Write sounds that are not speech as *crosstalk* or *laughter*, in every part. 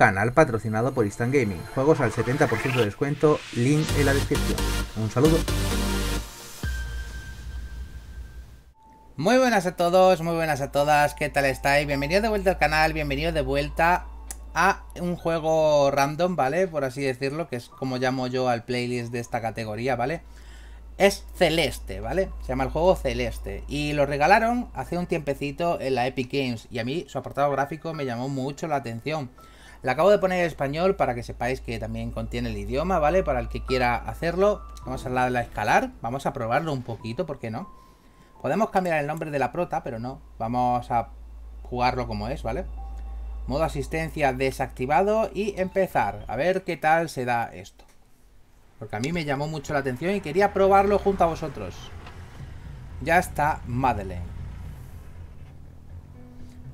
canal patrocinado por Instant Gaming. Juegos al 70% de descuento, link en la descripción. Un saludo. Muy buenas a todos, muy buenas a todas, ¿qué tal estáis? Bienvenidos de vuelta al canal, bienvenidos de vuelta a un juego random, ¿vale? Por así decirlo, que es como llamo yo al playlist de esta categoría, ¿vale? Es Celeste, ¿vale? Se llama el juego Celeste. Y lo regalaron hace un tiempecito en la Epic Games. Y a mí su apartado gráfico me llamó mucho la atención. La acabo de poner en español para que sepáis que también contiene el idioma, ¿vale? Para el que quiera hacerlo. Vamos a hablar de la escalar. Vamos a probarlo un poquito, ¿por qué no? Podemos cambiar el nombre de la prota, pero no. Vamos a jugarlo como es, ¿vale? Modo asistencia desactivado y empezar. A ver qué tal se da esto. Porque a mí me llamó mucho la atención y quería probarlo junto a vosotros. Ya está Madeleine.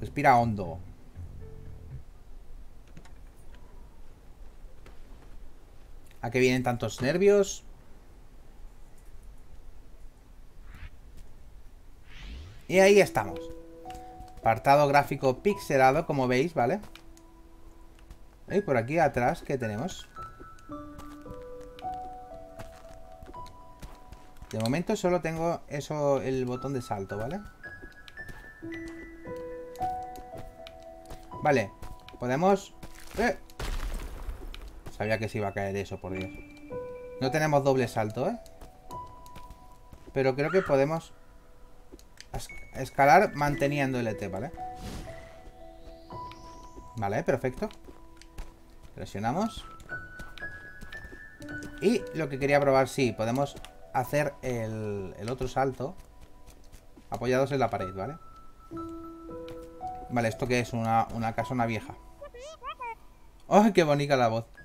Respira hondo. ¿A qué vienen tantos nervios? Y ahí estamos. Apartado gráfico pixelado, como veis, ¿vale? Y por aquí atrás, ¿qué tenemos? De momento solo tengo eso, el botón de salto, ¿vale? Vale, podemos... ¡Eh! Sabía que se iba a caer eso, por Dios. No tenemos doble salto, ¿eh? Pero creo que podemos escalar manteniendo el ET, ¿vale? Vale, perfecto. Presionamos. Y lo que quería probar, sí, podemos hacer el, otro salto apoyados en la pared, ¿vale? Vale, ¿esto qué es? Una, una casona vieja. ¡Ay, qué bonita la voz!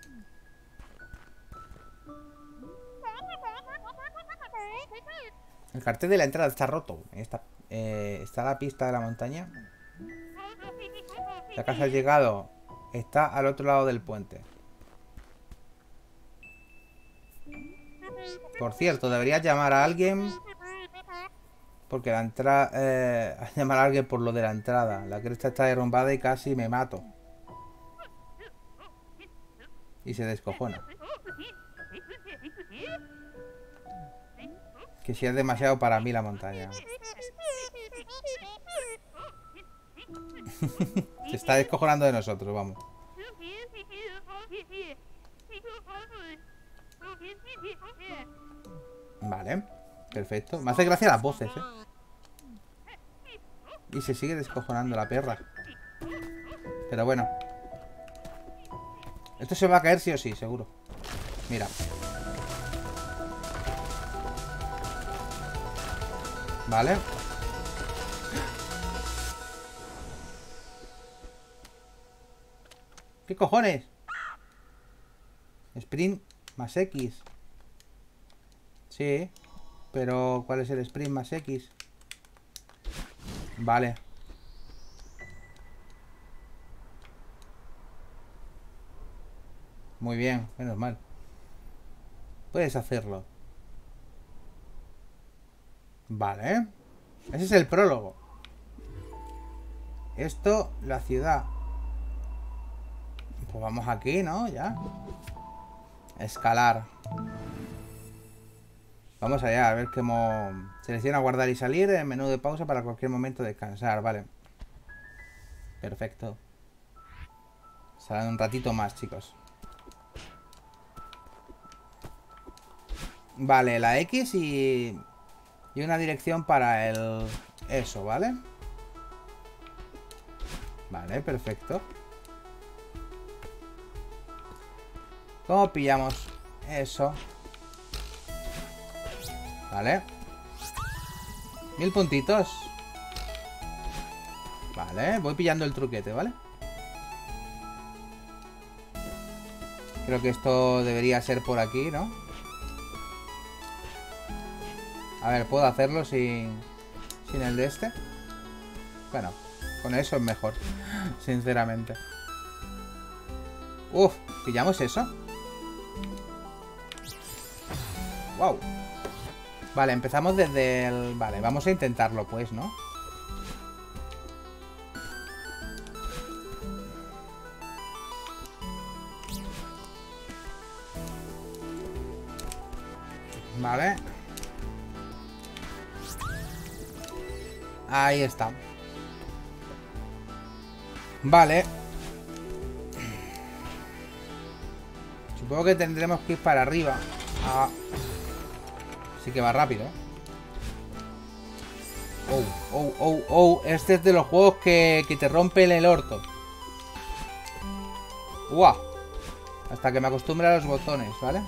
El cartel de la entrada está roto. Está, eh, está la pista de la montaña. La casa ha llegado. Está al otro lado del puente. Por cierto, deberías llamar a alguien. Porque la entrada... Eh, *laughs* llamar a alguien por lo de la entrada. La cresta está derrumbada y casi me mato. Y se descojona. Que si es demasiado para mí la montaña. *laughs* se está descojonando de nosotros, vamos. Vale, perfecto. Me hace gracia las voces, ¿eh? Y se sigue descojonando la perra. Pero bueno. Esto se va a caer sí o sí, seguro. Mira. Vale. ¿Qué cojones? Sprint más X. Sí. Pero, ¿cuál es el sprint más X? Vale. Muy bien, menos mal. Puedes hacerlo. Vale. Ese es el prólogo. Esto, la ciudad. Pues vamos aquí, ¿no? Ya. Escalar. Vamos allá, a ver cómo... Selecciona guardar y salir en menú de pausa para cualquier momento descansar, vale. Perfecto. Salen un ratito más, chicos. Vale, la X y... Y una dirección para el... Eso, ¿vale? Vale, perfecto. ¿Cómo pillamos eso? Vale. Mil puntitos. Vale, voy pillando el truquete, ¿vale? Creo que esto debería ser por aquí, ¿no? A ver, ¿puedo hacerlo sin, sin el de este? Bueno, con eso es mejor, *laughs* sinceramente. Uf, ¿pillamos eso? Wow. Vale, empezamos desde el... Vale, vamos a intentarlo pues, ¿no? Vale Ahí está. Vale. Supongo que tendremos que ir para arriba. Ah. Así que va rápido. Oh, oh, oh, oh. Este es de los juegos que, que te rompen el orto. ¡Guau! Hasta que me acostumbre a los botones, ¿vale?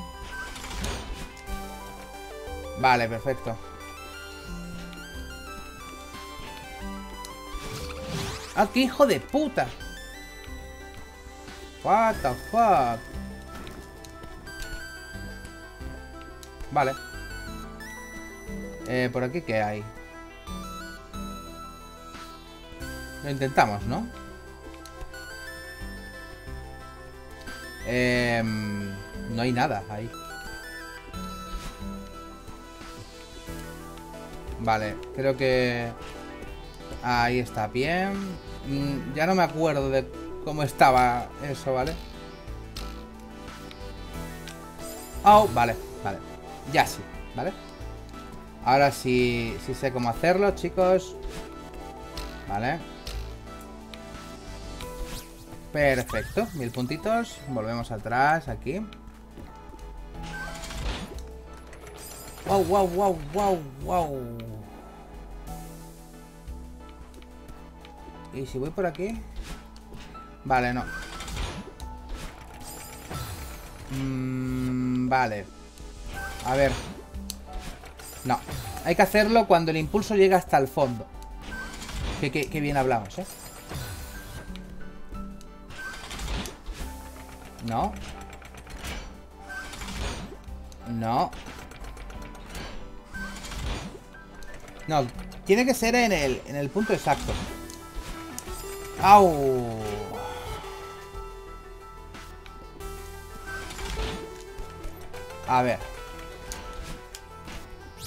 Vale, perfecto. ¡Ah, qué hijo de puta! What the fuck? Vale. Eh, ¿Por aquí qué hay? Lo intentamos, ¿no? Eh, no hay nada ahí. Vale, creo que... Ahí está bien. Mm, ya no me acuerdo de cómo estaba eso, ¿vale? Oh, vale, vale. Ya sí, ¿vale? Ahora sí, sí sé cómo hacerlo, chicos. Vale. Perfecto, mil puntitos. Volvemos atrás, aquí. Wow, wow, wow, wow, wow. ¿Y si voy por aquí? Vale, no. Mm, vale. A ver. No. Hay que hacerlo cuando el impulso llega hasta el fondo. Que, bien hablamos, ¿eh? No. No. No, tiene que ser en el, en el punto exacto. ¡Au! A ver.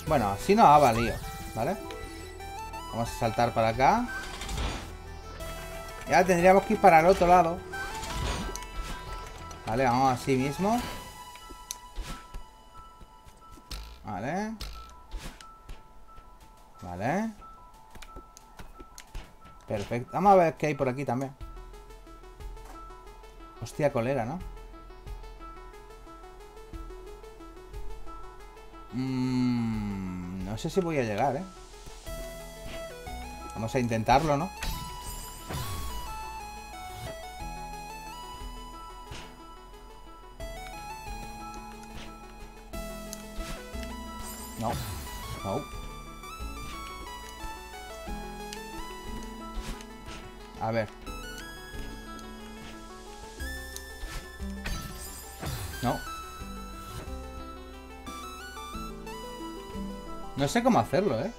Bueno, así no ha valido, ¿vale? Vamos a saltar para acá. Ya tendríamos que ir para el otro lado. Vale, vamos así mismo. Vale. Vale. Perfecto. Vamos a ver qué hay por aquí también. Hostia, colega, ¿no? Mm, no sé si voy a llegar, ¿eh? Vamos a intentarlo. No. A ver. No. No sé cómo hacerlo, ¿eh?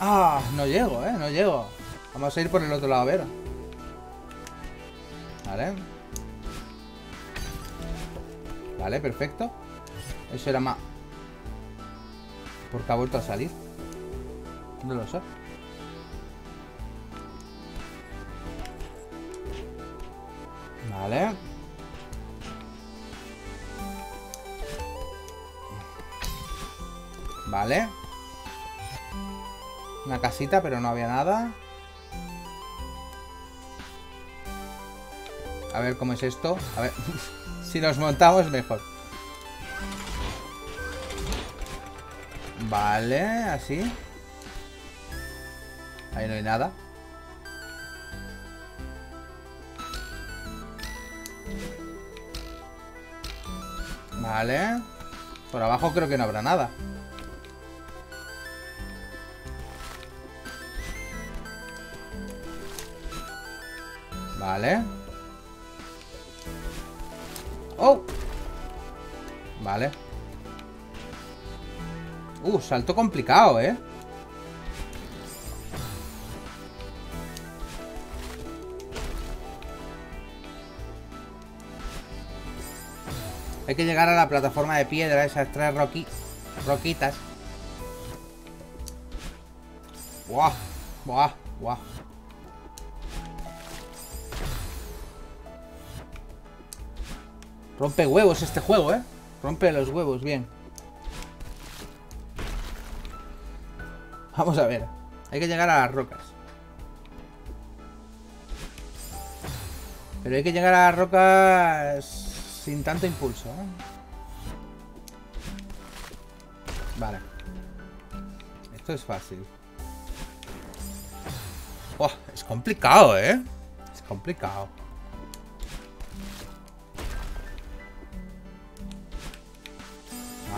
Ah, no llego, ¿eh? No llego. Vamos a ir por el otro lado a ver. Vale. Vale, perfecto. Eso era más... ¿Por qué ha vuelto a salir? No lo sé. Vale. Vale. Una casita, pero no había nada. A ver cómo es esto. A ver. *laughs* Si nos montamos, mejor. Vale, así. Ahí no hay nada. Vale. Por abajo creo que no habrá nada. Vale. ¡Oh! Vale. Uh, salto complicado, ¿eh? Hay que llegar a la plataforma de piedra, esas tres roquitas. ¡Buah! ¡Buah! Guau. Rompe huevos este juego, ¿eh? Rompe los huevos, bien. Vamos a ver. Hay que llegar a las rocas. Pero hay que llegar a las rocas sin tanto impulso. ¿eh? Vale. Esto es fácil. Oh, es complicado, ¿eh? Es complicado.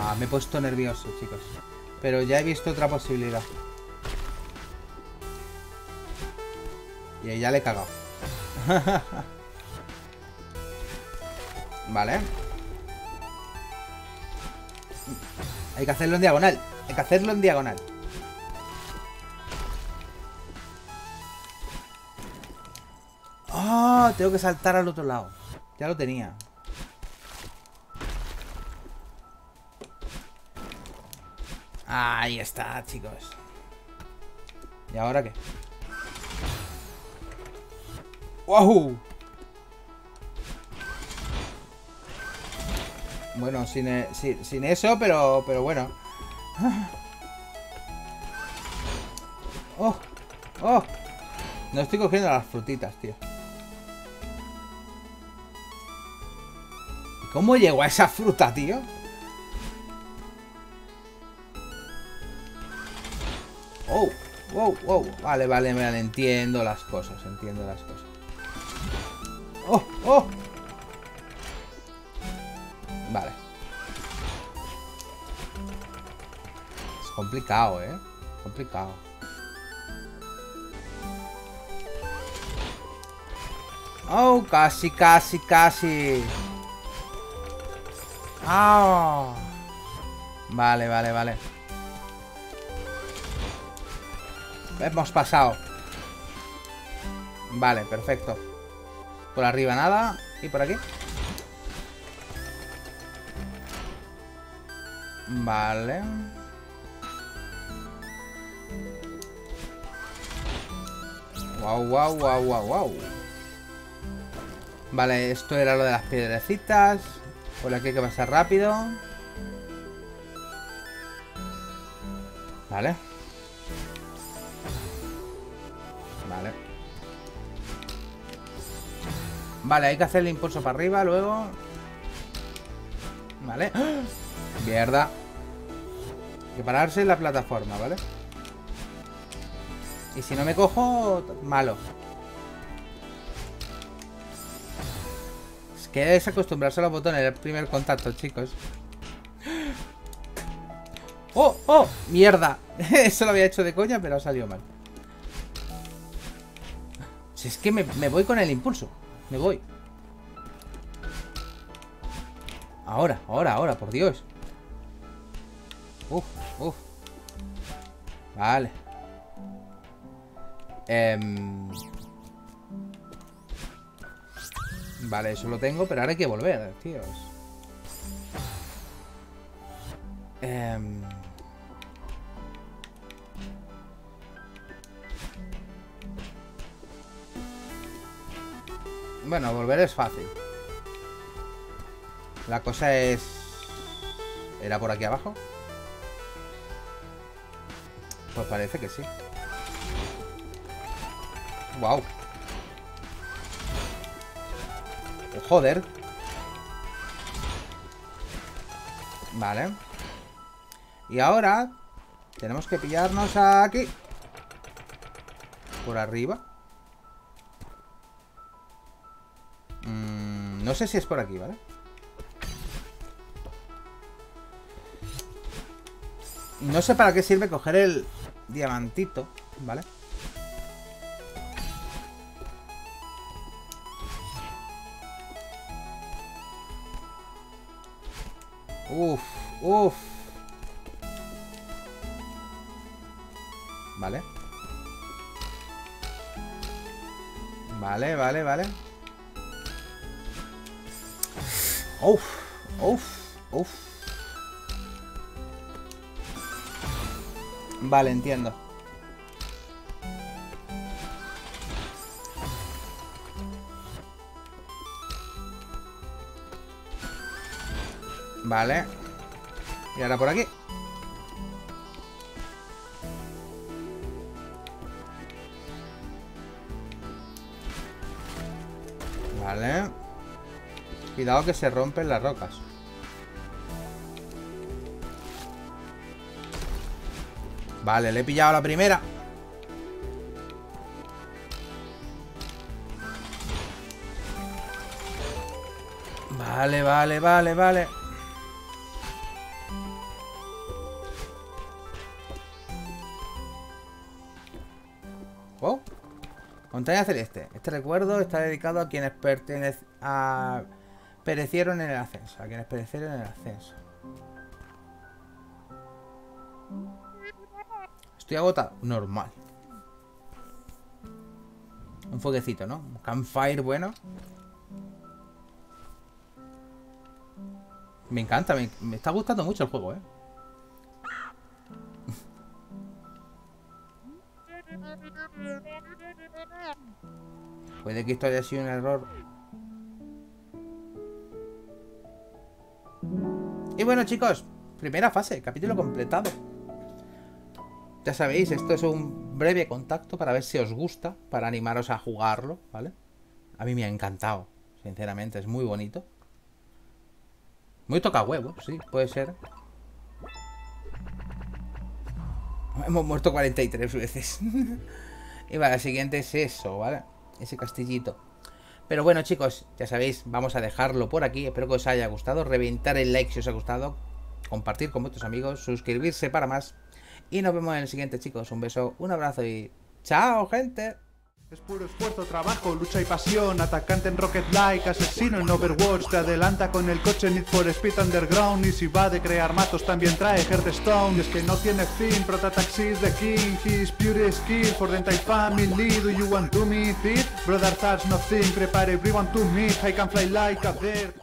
Ah, me he puesto nervioso, chicos. Pero ya he visto otra posibilidad. Y ahí ya le he cagado. *laughs* vale. Hay que hacerlo en diagonal. Hay que hacerlo en diagonal. ¡Ah! tengo que saltar al otro lado. Ya lo tenía. Ahí está, chicos. ¿Y ahora qué? ¡Wow! Bueno, sin, eh, sin, eso, pero, pero bueno. ¡Oh! ¡Oh! No estoy cogiendo las frutitas, tío. ¿Cómo llegó a esa fruta, tío? Oh, wow, wow. Vale, vale, vale, entiendo las cosas, entiendo las cosas. Oh, oh. Vale. Es complicado, ¿eh? Complicado. Oh, casi, casi, casi. Ah. Vale, vale, vale. Hemos pasado. Vale, perfecto. Por arriba nada. ¿Y por aquí? Vale. Wow, wow, wow, wow, wow. Vale, esto era lo de las piedrecitas. Por aquí hay que pasar rápido. Vale. Vale, hay que hacer el impulso para arriba luego. Vale. ¡Ah! Mierda. Hay que pararse en la plataforma, ¿vale? Y si no me cojo, malo. Es que es acostumbrarse a los botones el primer contacto, chicos. ¡Oh! ¡Oh! ¡Mierda! *laughs* Eso lo había hecho de coña, pero ha salido mal. Si es que me voy con el impulso. Me voy. Ahora, ahora, ahora, por Dios. Uf, uf. Vale. Em, vale, eso lo tengo, pero ahora hay que volver, tíos. Eh... Bueno, volver es fácil. La cosa es... ¿Era por aquí abajo? Pues parece que sí. Wow. Oh, joder. Vale. Y ahora tenemos que pillarnos aquí. Por arriba. No sé si es por aquí, ¿vale? No sé para qué sirve coger el diamantito, ¿vale? Uf, uf. Vale. Vale, vale, vale. Auf, auf, auf. Vale, entiendo. Vale. Y ahora por aquí. Vale. Cuidado que se rompen las rocas. Vale, le he pillado la primera. Vale, vale, vale, vale. Montaña Celeste. Este recuerdo está dedicado a quienes pertenecen a... perecieron en el ascenso. A quienes perecieron en el ascenso. Estoy agotado. Normal. Un foguecito, ¿no? Un campfire bueno. Me encanta, me, me está gustando mucho el juego, ¿eh? *laughs* Puede que esto haya sido un error. Y bueno, chicos, primera fase, capítulo completado. Ya sabéis, esto es un breve contacto para ver si os gusta, para animaros a jugarlo, ¿vale? A mí me ha encantado, sinceramente, es muy bonito. Muy toca huevo, sí, puede ser. Hemos muerto 43 veces. *laughs* y vale, la siguiente es eso, ¿vale? ese castillito. Pero bueno, chicos, ya sabéis, vamos a dejarlo por aquí. Espero que os haya gustado. Reventar el like si os ha gustado. Compartir con vuestros amigos. Suscribirse para más. Y nos vemos en el siguiente, chicos. Un beso, un abrazo y chao, gente. Es puro esfuerzo, trabajo, lucha y pasión. Atacante en Rocket Like, asesino en Overwatch. Te adelanta con el coche Need for Speed Underground. Y si va de crear matos también trae Hearthstone. Es que no tiene fin, Prota Taxis the King. His pure skill for entire family. Do you want to meet it? Brother, that's nothing, prepare everyone to meet. I can fly like a bird